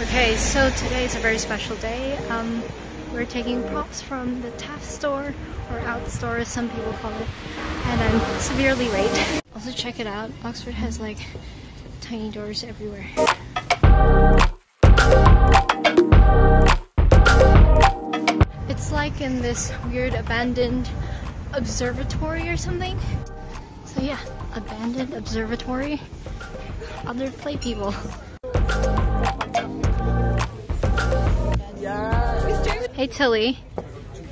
Okay, so today is a very special day. Um, we're taking props from the TAFF store, or OUTTS store as some people call it, and I'm severely late. Also check it out, Oxford has like tiny doors everywhere. It's like in this weird abandoned observatory or something. So yeah, abandoned observatory. Other play people. Hey Tilly,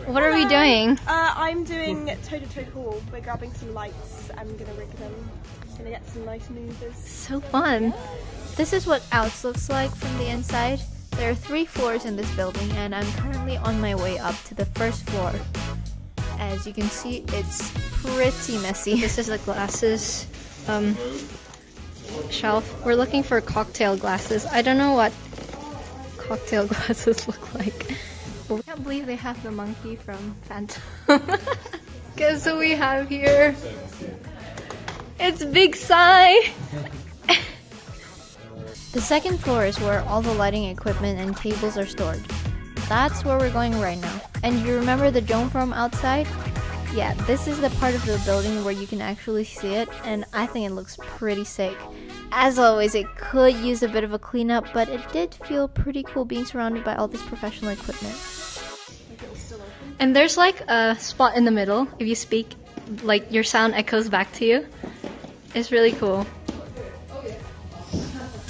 what are we doing? Uh, I'm doing toe to toe haul. We're grabbing some lights. I'm gonna rig them. Gonna get some nice movers. So fun. This is what OUTTS looks like from the inside. There are three floors in this building and I'm currently on my way up to the first floor. As you can see, it's pretty messy. This is the glasses um, shelf. We're looking for cocktail glasses. I don't know what cocktail glasses look like. I can't believe they have the monkey from Phantom. Guess who we have here? It's Big Sai! the second floor is where all the lighting equipment and tables are stored. That's where we're going right now. And you remember the dome from outside? Yeah, this is the part of the building where you can actually see it, and I think it looks pretty sick. As always, it could use a bit of a cleanup, but it did feel pretty cool being surrounded by all this professional equipment. And there's like a spot in the middle, if you speak, like your sound echoes back to you. It's really cool.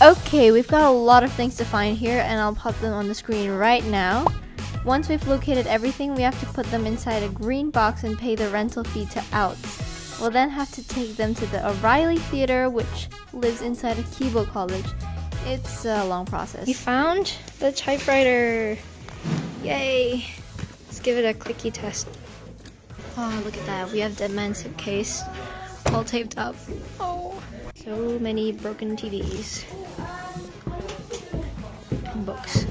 Okay, we've got a lot of things to find here and I'll pop them on the screen right now. Once we've located everything, we have to put them inside a green box and pay the rental fee to OUTTS. We'll then have to take them to the O'Reilly Theater, which lives inside of Keble College. It's a long process. We found the typewriter! Yay! Let's give it a clicky test. Oh, look at that. We have Dead Man's Suitcase all taped up. Oh, so many broken TVs. And books.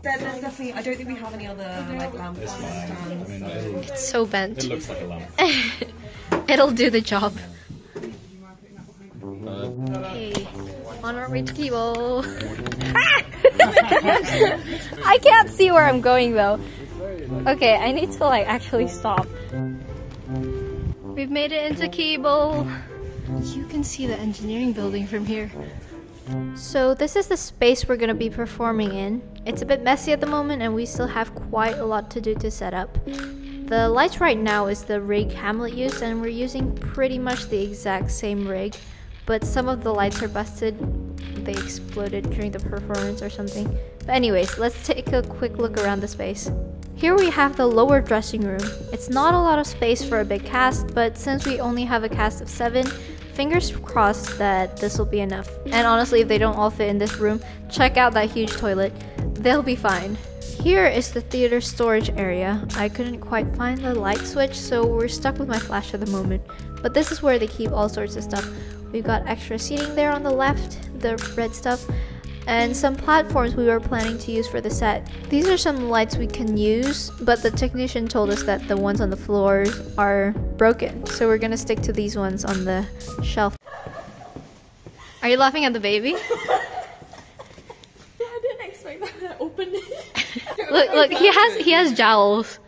There, there's definitely. I don't think we have any other like lamp stands. It's so bent. It looks like a lamp. It'll do the job. Okay, on our way to Keble. I can't see where I'm going though. Okay, I need to like actually stop. We've made it into Keble. You can see the engineering building from here. So this is the space we're gonna be performing in. It's a bit messy at the moment and we still have quite a lot to do to set up. The lights right now is the rig Hamlet used and we're using pretty much the exact same rig, but some of the lights are busted. They exploded during the performance or something. But anyways, let's take a quick look around the space. Here we have the lower dressing room. It's not a lot of space for a big cast, but since we only have a cast of 7, fingers crossed that this will be enough. And honestly, if they don't all fit in this room, check out that huge toilet. They'll be fine. Here is the theater storage area. I couldn't quite find the light switch, so we're stuck with my flash at the moment. But this is where they keep all sorts of stuff. We've got extra seating there on the left, the red stuff, and some platforms we were planning to use for the set. These are some lights we can use, but the technician told us that the ones on the floors are broken, so we're gonna stick to these ones on the shelf. Are you laughing at the baby? Yeah, I didn't expect that open it. Look, look, he has he has jowls.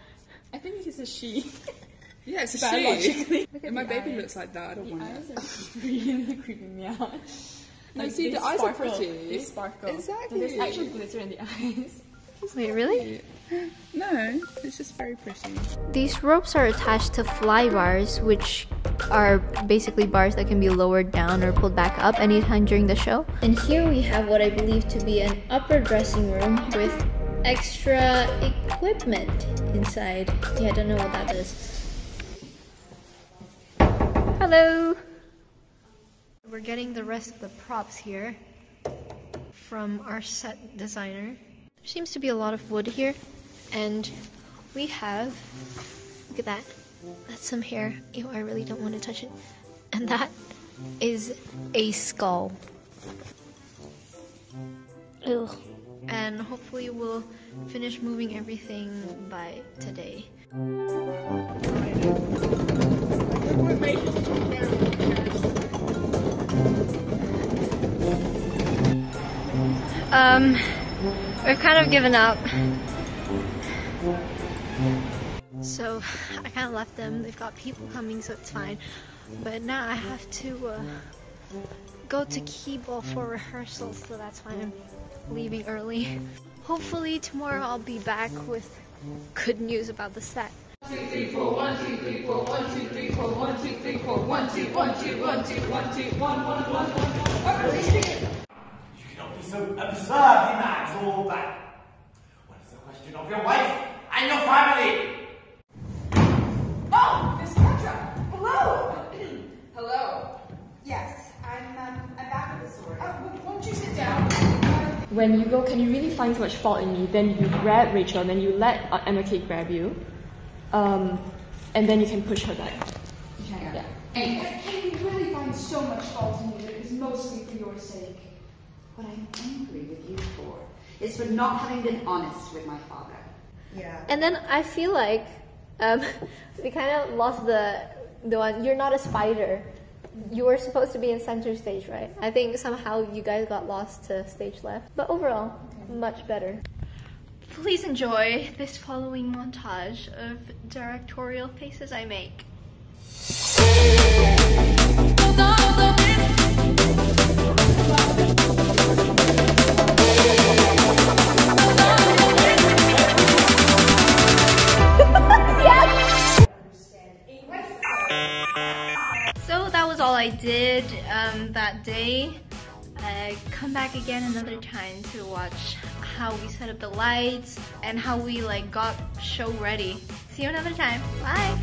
I think he's a she. Yeah, it's a she. Biologically. If my baby looks like that, I don't want it. really creeping me out. No, see, they the eyes are sparkle. pretty. They sparkle. Exactly. And there's actual glitter in the eyes. Wait, really? No, it's just very pretty. These ropes are attached to fly bars, which are basically bars that can be lowered down or pulled back up anytime during the show. And here we have what I believe to be an upper dressing room with extra equipment inside. Yeah, I don't know what that is. Hello! We're getting the rest of the props here from our set designer. There seems to be a lot of wood here, and we have, look at that, that's some hair. Ew, I really don't want to touch it. And that is a skull. Ugh. And hopefully we'll finish moving everything by today. Um, we've kind of given up. So I kind of left them. They've got people coming, so it's fine. But now I have to uh, go to Keble for rehearsal, so that's why I'm leaving early. Hopefully tomorrow I'll be back with good news about the set. You cannot be so absurdly mad as all that. What is the question of your wife and your family? Oh, When you go, can you really find so much fault in me? Then you grab Rachel, and then you let uh, Emma Kate grab you, um, and then you can push her back. Okay. Yeah. But can you really find so much fault in me that it was mostly for your sake? What I'm angry with you for is for not having been honest with my father. Yeah. And then I feel like um, we kind of lost the the one. You're not a spider. You were supposed to be in center stage, right? I think somehow you guys got lost to stage left. But overall, much better. Please enjoy this following montage of directorial faces I make. That day. I come back again another time to watch how we set up the lights and how we like got show ready. See you another time. Bye.